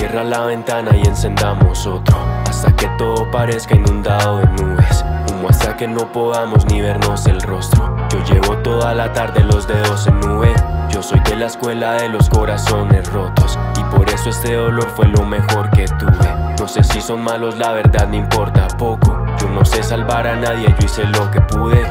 cierra la ventana y encendamos otro. Hasta que todo parezca inundado de nubes. Humo hasta que no podamos ni vernos el rostro. Yo llevo toda la tarde los dedos en nube. Yo soy de la escuela de los corazones rotos. Y por eso este dolor fue lo mejor que tuve. No sé si son malos, la verdad me importa poco. Yo no sé salvar a nadie, yo hice lo que pude.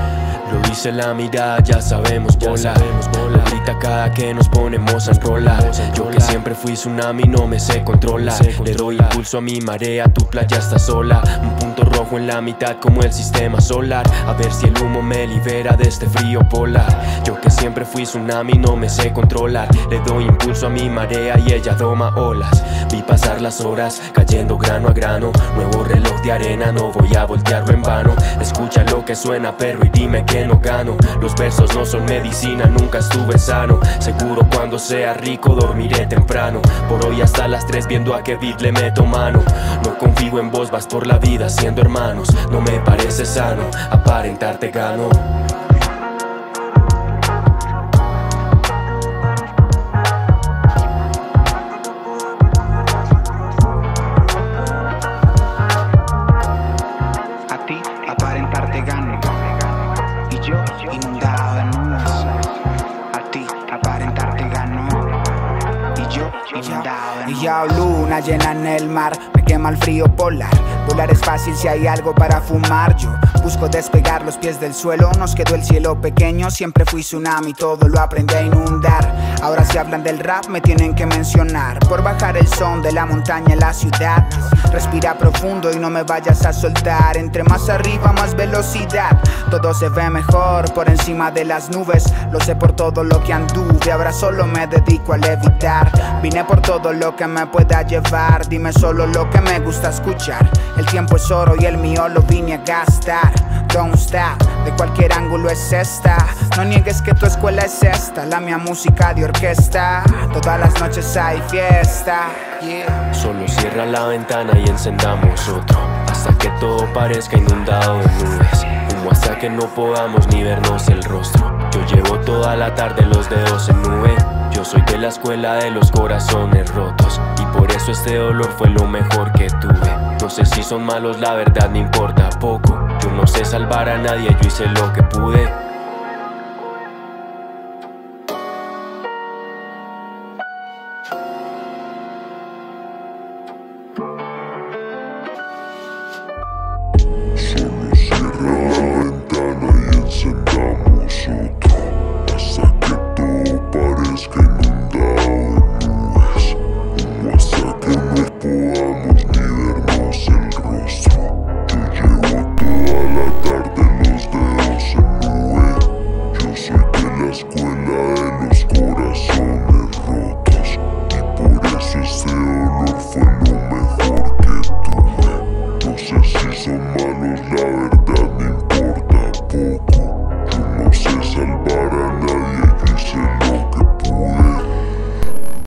Lo dice la mirada, ya sabemos bola. Lo cada que nos ponemos a rola. Yo que siempre fui tsunami, no me sé controlar. Le doy impulso a mi marea, tu playa está sola. Un punto rojo en la mitad como el sistema solar. A ver si el humo me libera de este frío polar. Yo que siempre fui tsunami, no me sé controlar. Le doy impulso a mi marea y ella doma olas. Vi pasar las horas, cayendo grano a grano. Nuevo reloj de arena, no voy a voltearlo en vano. Escucha lo que suena, perro, y dime que no gano. Los versos no son medicina, nunca estuve sano. Seguro cuando sea rico dormiré temprano. Por hoy hasta las 3 viendo a qué beat le meto mano. No confío en vos, vas por la vida siendo hermanos. No me parece sano, aparentarte gano. Ya luna llena en el mar, quema el frío polar. Volar es fácil si hay algo para fumar. Yo busco despegar los pies del suelo, nos quedó el cielo pequeño. Siempre fui tsunami, todo lo aprendí a inundar. Ahora si hablan del rap me tienen que mencionar. Por bajar el son de la montaña en la ciudad. Respira profundo y no me vayas a soltar. Entre más arriba, más velocidad. Todo se ve mejor por encima de las nubes. Lo sé por todo lo que anduve. Ahora solo me dedico a levitar. Vine por todo lo que me pueda llevar. Dime solo lo que me gusta escuchar. El tiempo es oro y el mío lo vine a gastar. Don't stop, de cualquier ángulo es esta. No niegues que tu escuela es esta. La mía música de orquesta. Todas las noches hay fiesta. Solo cierra la ventana y encendamos otro Hasta que todo parezca inundado de nubes Humo hasta que no podamos ni vernos el rostro Yo llevo toda la tarde los dedos en nube Yo soy de la escuela de los corazones rotos por eso este dolor fue lo mejor que tuve. No sé si son malos, la verdad me importa poco. Yo no sé salvar a nadie, yo hice lo que pude